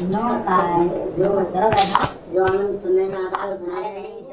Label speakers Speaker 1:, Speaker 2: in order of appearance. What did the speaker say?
Speaker 1: नौ का है जो जो आनंद सुनने में आता